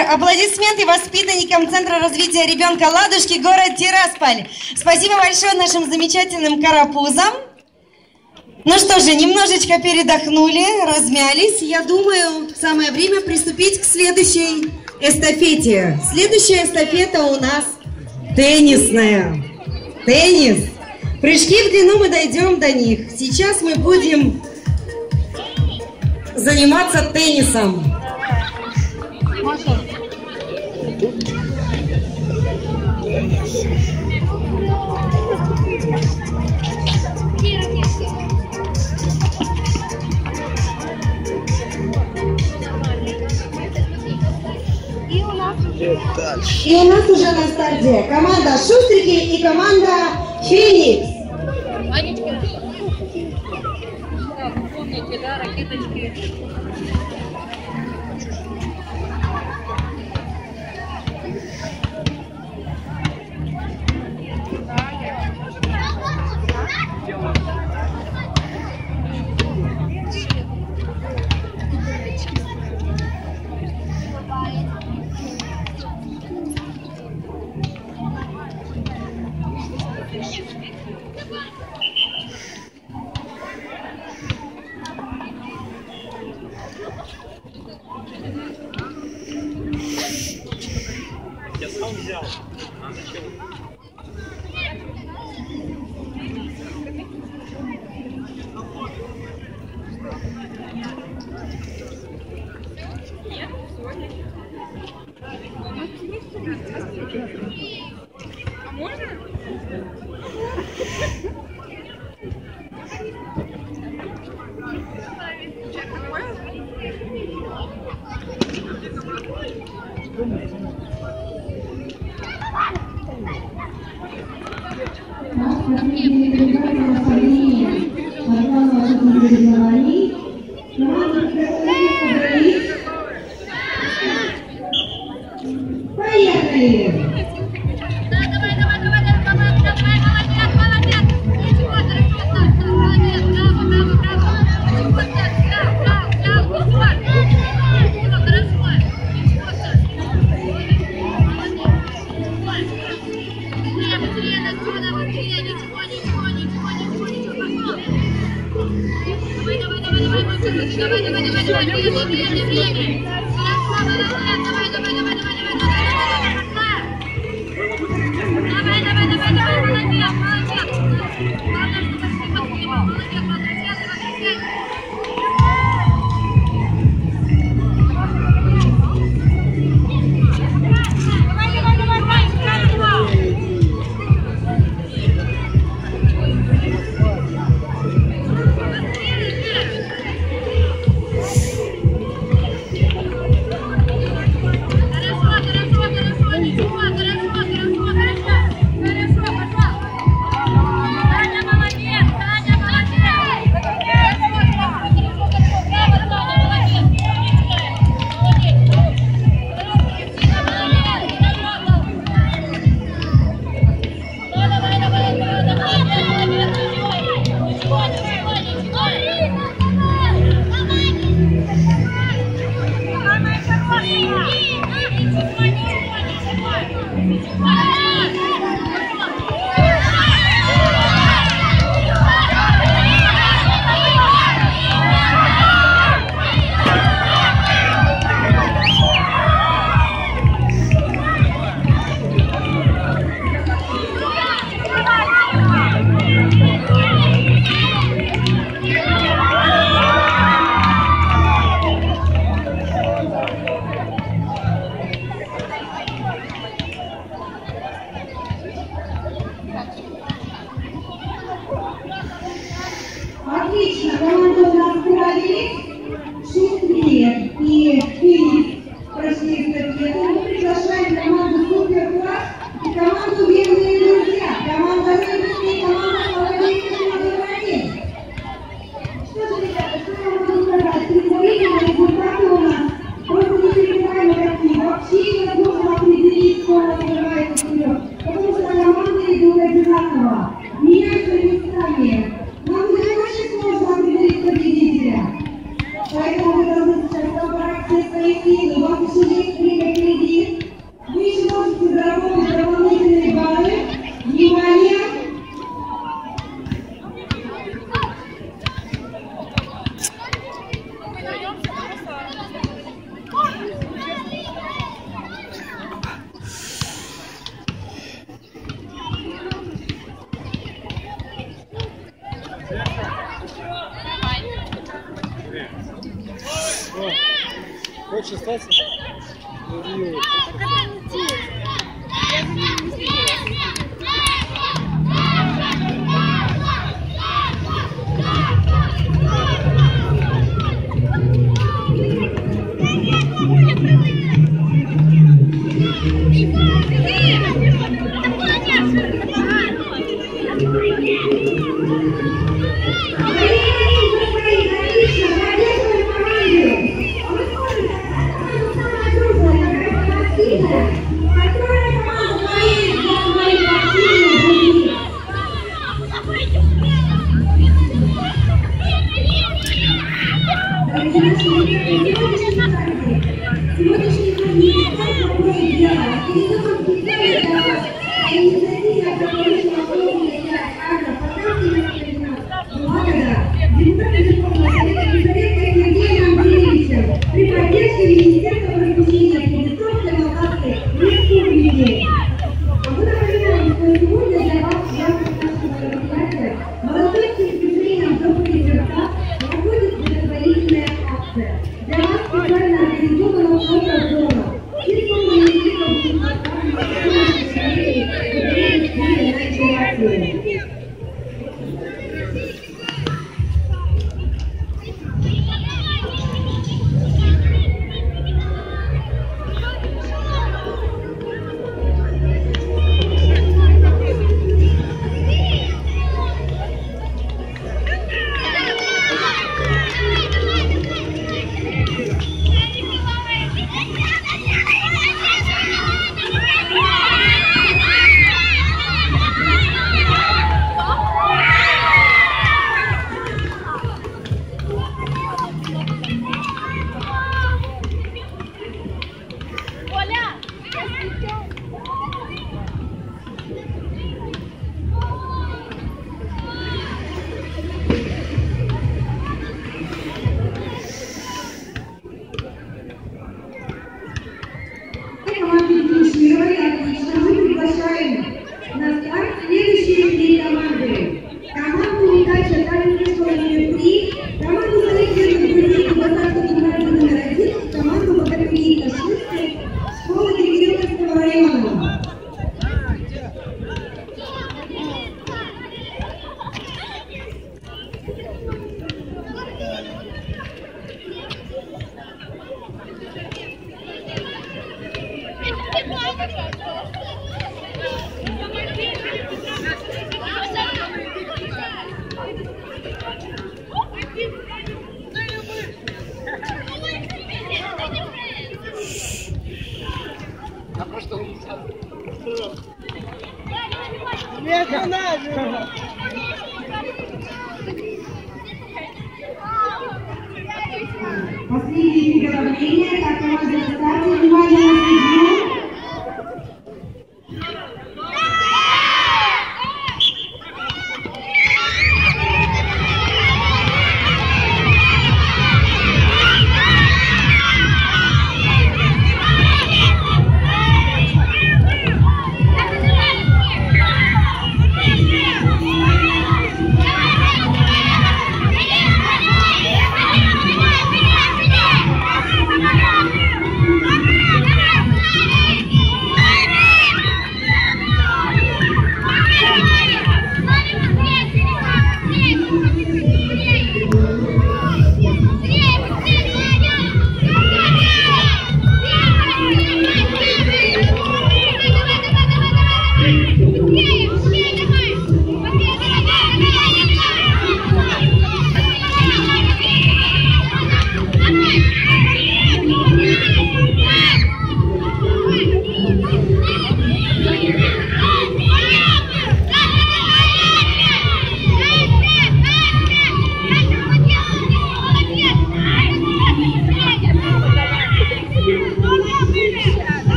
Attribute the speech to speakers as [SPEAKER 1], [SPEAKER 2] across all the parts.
[SPEAKER 1] Аплодисменты воспитанникам Центра развития ребенка «Ладушки», город Тирасполь. Спасибо большое нашим замечательным карапузам. Ну что же, немножечко передохнули, размялись. Я думаю, самое время приступить к следующей эстафете. Следующая эстафета у нас теннисная. Теннис. Прыжки в длину мы дойдем до них. Сейчас мы будем заниматься теннисом. И у нас уже на старте команда Шустрики и команда Феникс.
[SPEAKER 2] Beli. Продолжение следует...
[SPEAKER 1] При поддержке Министерства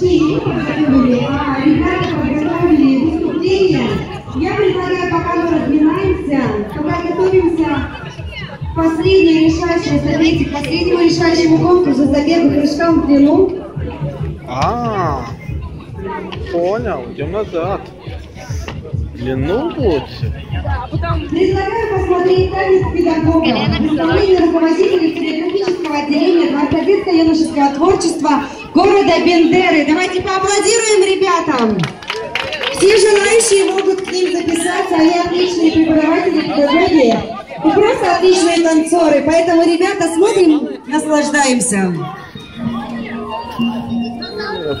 [SPEAKER 1] мы подготовили, а ребята подготовили выступление. Я предлагаю, пока мы разминаемся, пока готовимся к последней решающей забеге, к последнему решающему конкурсу забегу прыжкам в длину.
[SPEAKER 3] А, понял, идем назад. Длину лучше.
[SPEAKER 1] Предлагаю посмотреть танец педагога в исполнении руководителей хореографического отделения Дворца детско-юношеского творчества города Бендеры. Давайте поаплодируем ребятам. Все желающие могут к ним записаться, они отличные преподаватели педагоги и просто отличные танцоры. Поэтому, ребята, смотрим, наслаждаемся.
[SPEAKER 3] Я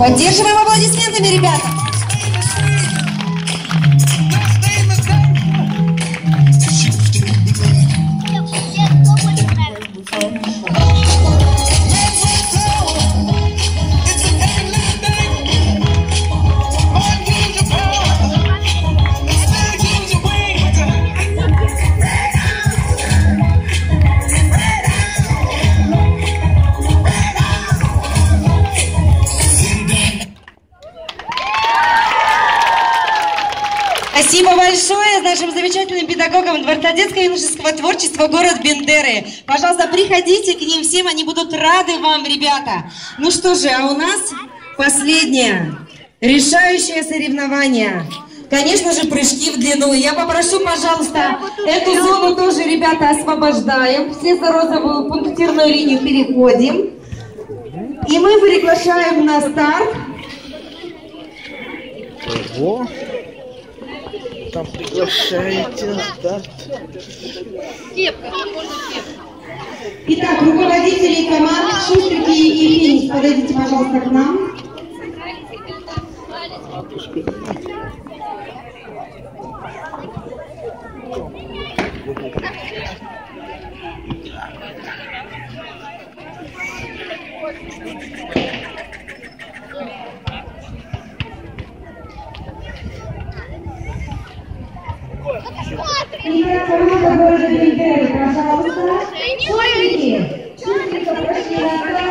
[SPEAKER 1] Поддерживаем аплодисментами, ребята. Спасибо большое нашим замечательным педагогам Дворца детского и юношеского творчества город Бендеры. Пожалуйста, приходите к ним всем, они будут рады вам, ребята. Ну что же, а у нас последнее, решающее соревнование. Конечно же, прыжки в длину. Я попрошу, пожалуйста, эту зону тоже, ребята, освобождаем. Все за розовую пунктирную линию переходим. И мы приглашаем на старт.
[SPEAKER 4] Там приглашаете на старт.
[SPEAKER 1] Итак, руководители команд Шустрики и Феникс, подойдите, пожалуйста, к нам. Итак, Микрофон, который же пожалуйста. Смотрите, чувствуйте, прошли на